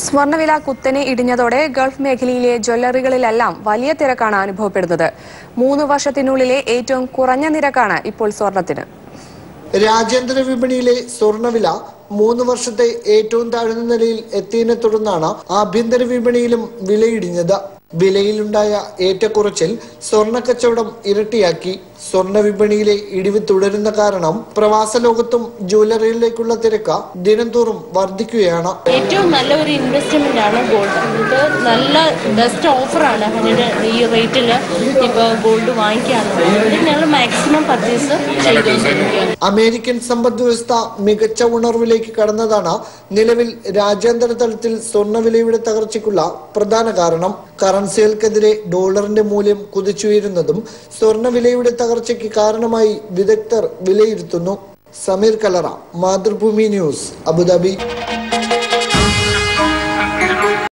സ്വർണവില കുത്തനെ ഇടിഞ്ഞതോടെ ഗൾഫ് മേഖലയിലെ ജ്വല്ലറികളിലെല്ലാം വലിയ തിരക്കാണ് അനുഭവപ്പെടുന്നത്. മൂന്ന് വർഷത്തിനുള്ളിലെ ഏറ്റവും കുറഞ്ഞ നിരക്കാണ് ഇപ്പോൾ സ്വർണത്തിന്. രാജ്യാന്തര വിപണിയിലെ സ്വർണവില മൂന്ന് വർഷത്തെ ഏറ്റവും താഴ്ന്ന നിലയിൽ എത്തിയതിനെ തുടർന്നാണ് ആഭ്യന്തര വിപണിയിലും വിലയിടിഞ്ഞത്. വിലയിലുണ്ടായ ഏറ്റക്കുറച്ചിൽ സ്വർണക്കച്ചവടം ഇരട്ടിയാക്കി. സ്വർണ വിപണിയിലെ ഇടിവ് തുടരുന്ന കാരണം പ്രവാസ ലോകത്തും ജ്വല്ലറിയിലേക്കുള്ള തിരക്ക് ദിനംതോറും വർദ്ധിക്കുകയാണ്. ഏറ്റവും നല്ല ഒരു ഇൻവെസ്റ്റ്മെന്റ് ആണ് ഗോൾഡ് ഇത് നല്ല ബെസ്റ്റ് ഓഫറാണ് അതിന് ഈ റേറ്റിൽ ഇപ്പോൾ ഗോൾഡ് വാങ്ങിക്കാറുണ്ട് അതുകൊണ്ട് ഞങ്ങൾ മാക്സിമം പർച്ചേസ് അമേരിക്കൻ സമ്പദ് വ്യവസ്ഥ മികച്ച ഉണർവിലേക്ക് കടന്നതാണ് നിലവിൽ രാജ്യാന്തര തലത്തിൽ സ്വർണവിലയുടെ തകർച്ചയ്ക്കുള്ള പ്രധാന കാരണം. കറൻസികൾക്കെതിരെ ഡോളറിന്റെ മൂല്യം കുതിച്ചുയരുന്നതും സ്വർണവിലയുടെ തകർച്ചയ്ക്ക് കാരണമായി വിദഗ്ധർ വിലയിരുത്തുന്നു. Sameer Kalara Mathrubhumi news Abu Dhabi.